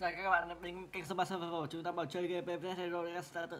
Chào các bạn đến kênh Samba Survival chúng ta vào chơi game PvP Hero Legacy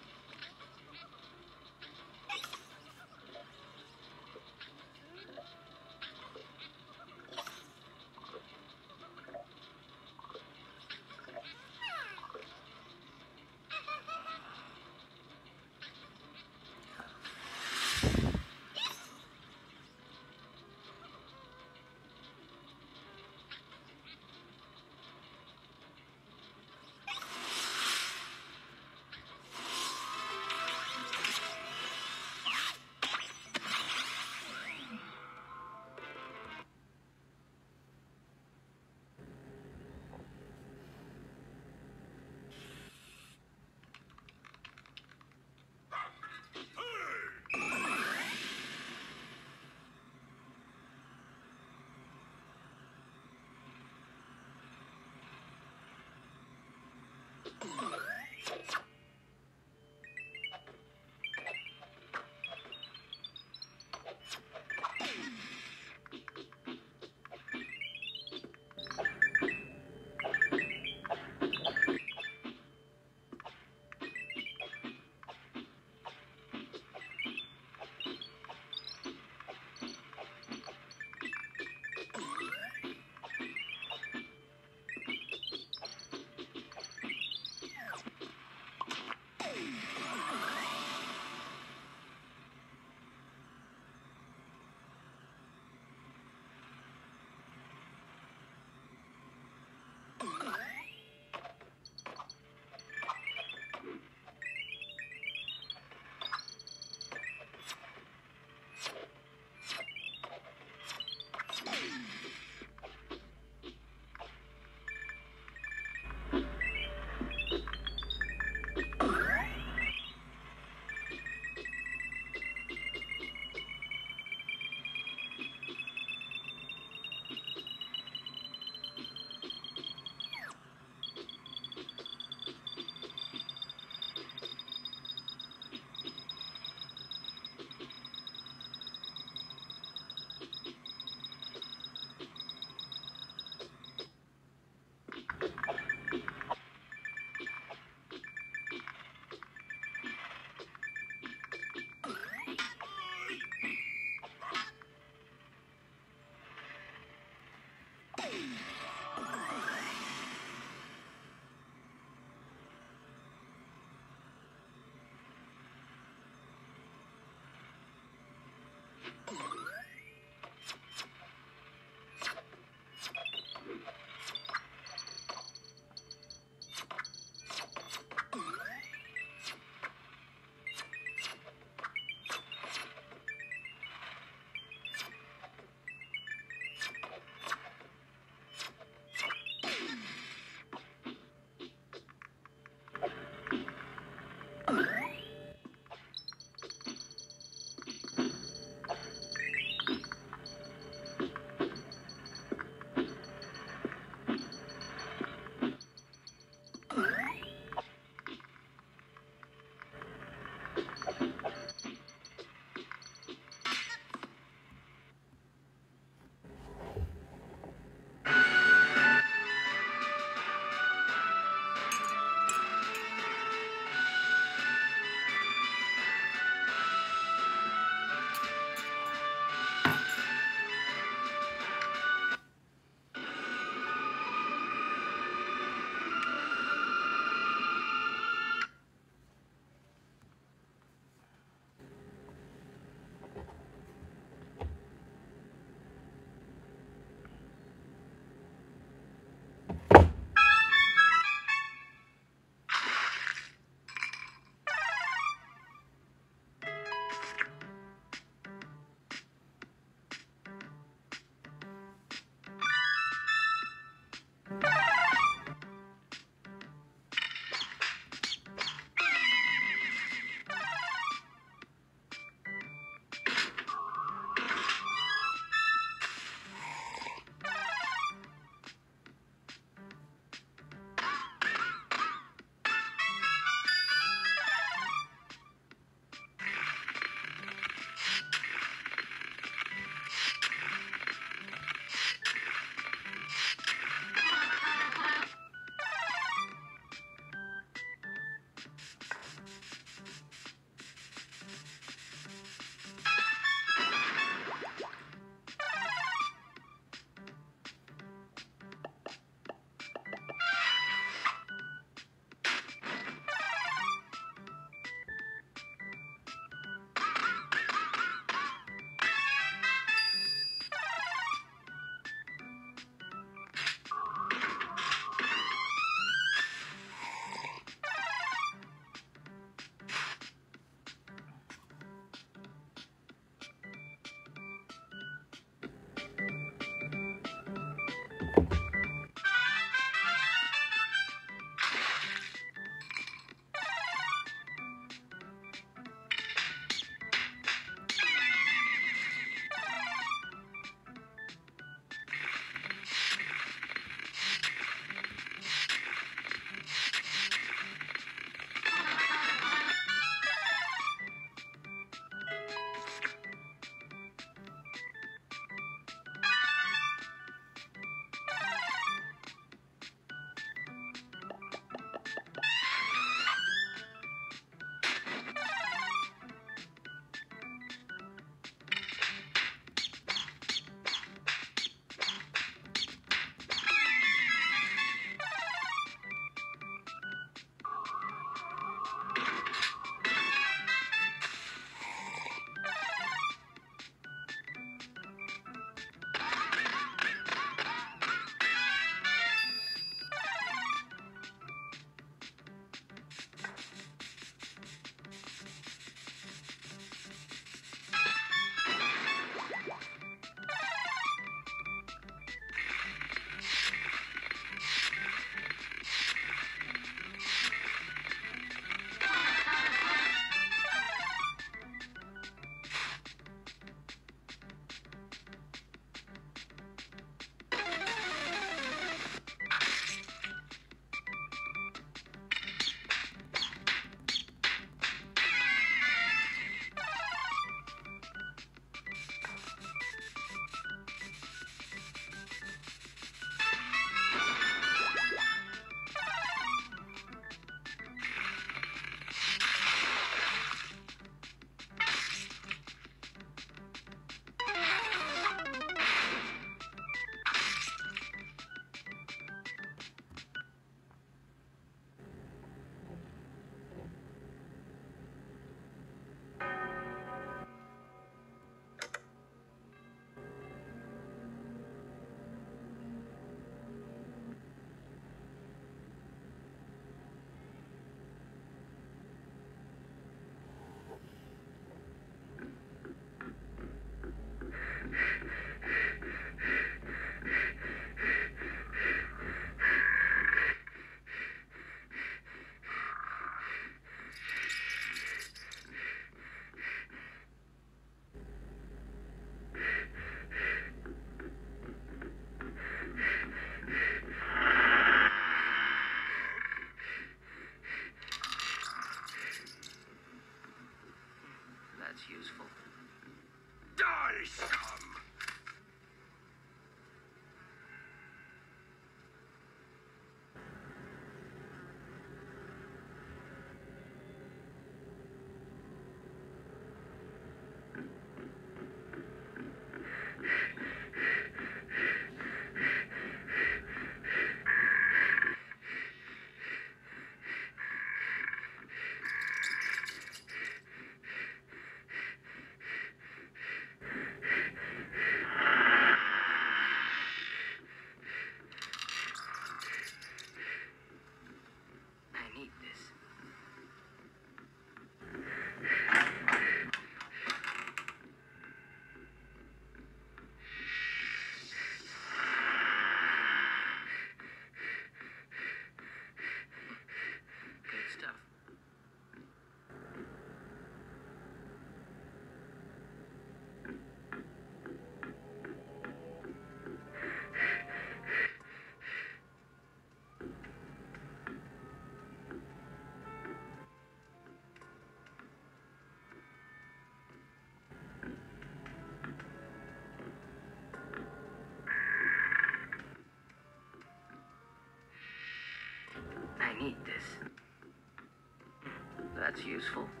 useful.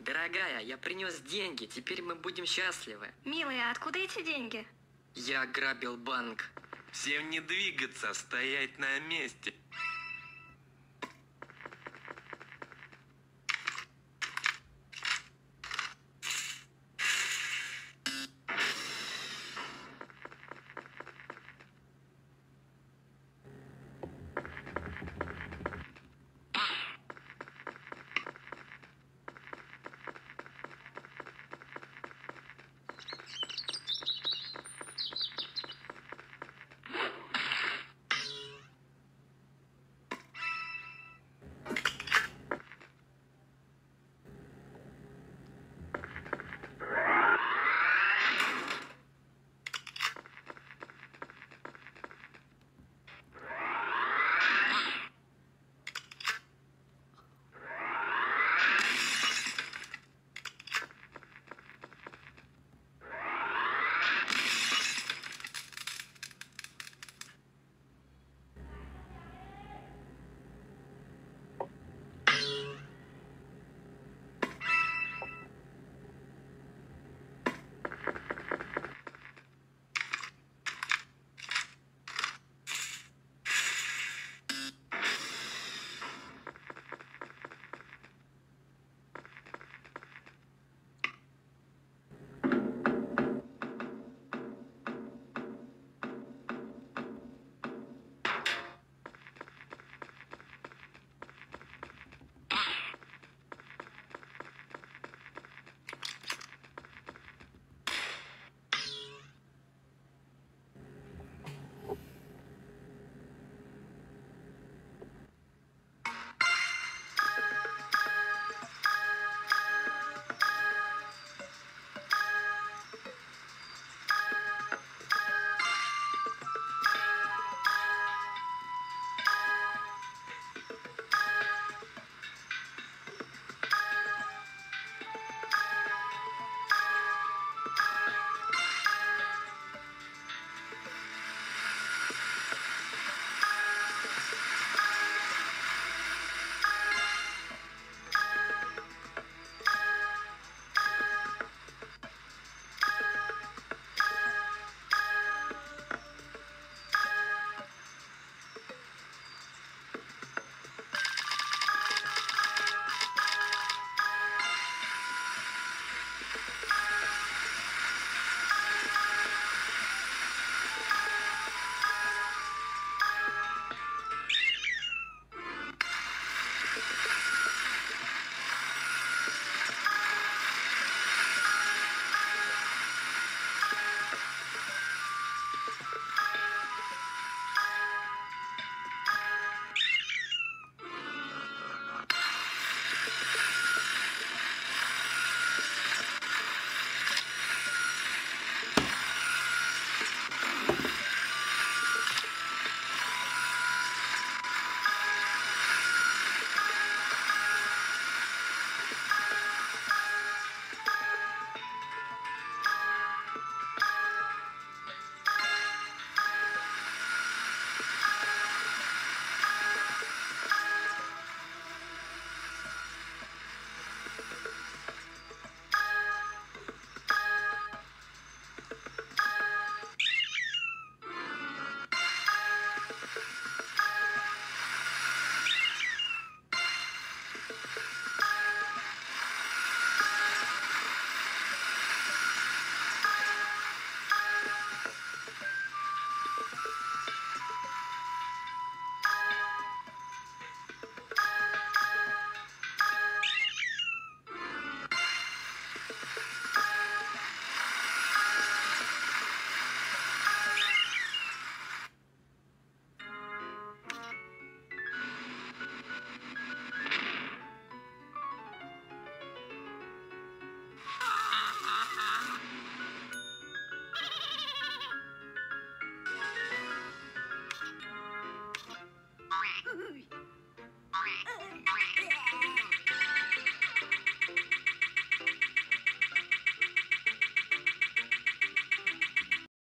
Дорогая, я принес деньги, теперь мы будем счастливы. Милый, а откуда эти деньги? Я ограбил банк. Всем не двигаться, стоять на месте.